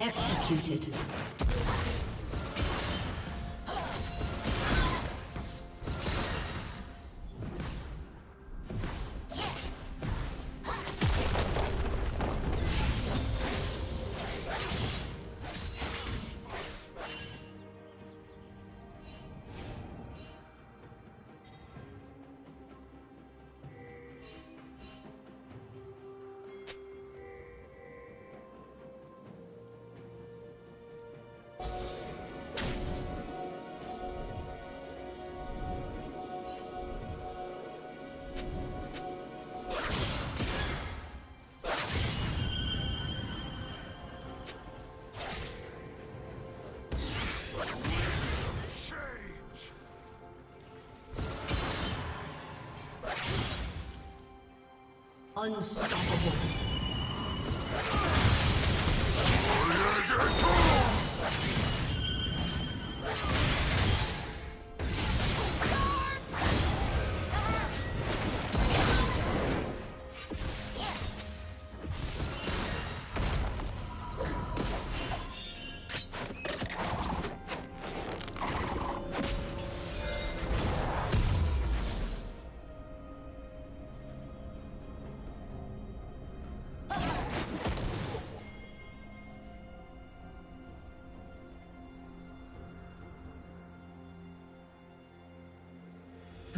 Executed. Unstoppable.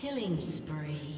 Killing spree.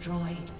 Destroyed.